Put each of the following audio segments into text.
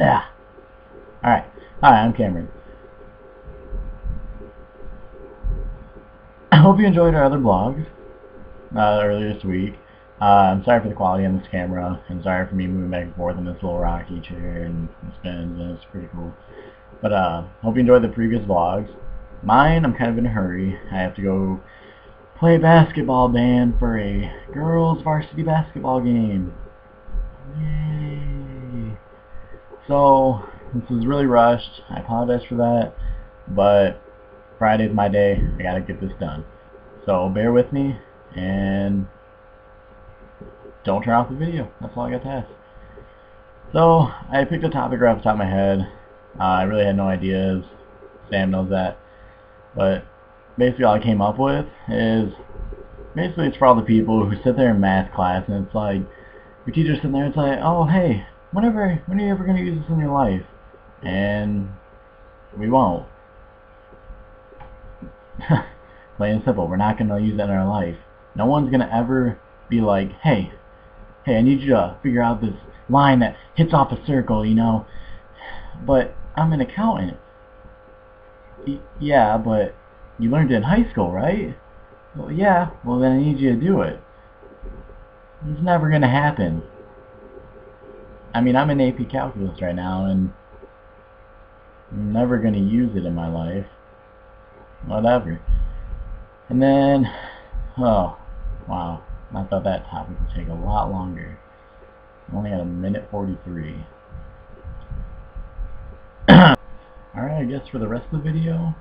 Yeah. Alright. Hi, I'm Cameron. I hope you enjoyed our other vlogs uh, earlier this week. Uh, I'm sorry for the quality on this camera, and sorry for me moving back and forth in this little rocky chair and spins, and it's pretty cool. But uh, hope you enjoyed the previous vlogs. Mine, I'm kind of in a hurry. I have to go play basketball band for a girls varsity basketball game. So, this is really rushed. I apologize for that, but Friday's my day. I gotta get this done. So bear with me, and don't turn off the video. That's all I got to ask. So, I picked a topic right off the top of my head. Uh, I really had no ideas. Sam knows that. But basically all I came up with is basically it's for all the people who sit there in math class and it's like your teacher's sitting there and it's like, oh hey, whenever when are you ever gonna use this in your life? And we won't. Plain and simple, we're not gonna use that in our life. No one's gonna ever be like, hey, hey, I need you to figure out this line that hits off a circle, you know. But I'm an accountant. Y yeah, but you learned it in high school, right? Well, yeah, well then I need you to do it. It's never going to happen. I mean, I'm in AP Calculus right now, and I'm never going to use it in my life. Whatever. And then, oh, wow. I thought that topic would take a lot longer. I only had a minute 43. Alright, I guess for the rest of the video,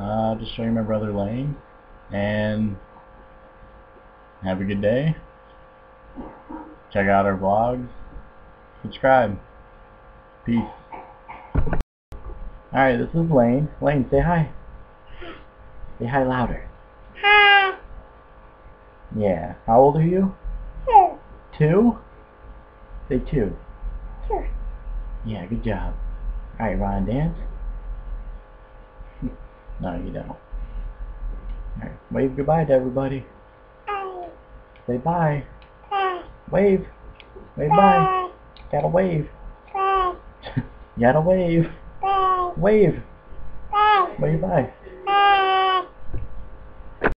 uh, just show you my brother Lane, and have a good day. Check out our vlogs. Subscribe. Peace. Alright, this is Lane. Lane, say hi. Say hi louder. Hi. Yeah. How old are you? Two. Two? Say two. Two. Yeah, good job. Alright, Ron, dance? no, you don't. Alright, wave goodbye to everybody. Bye. Say bye. Bye. Wave. Wave bye. Gotta wave. Bye. Gotta wave. Bye. Wave. Bye. Wave bye.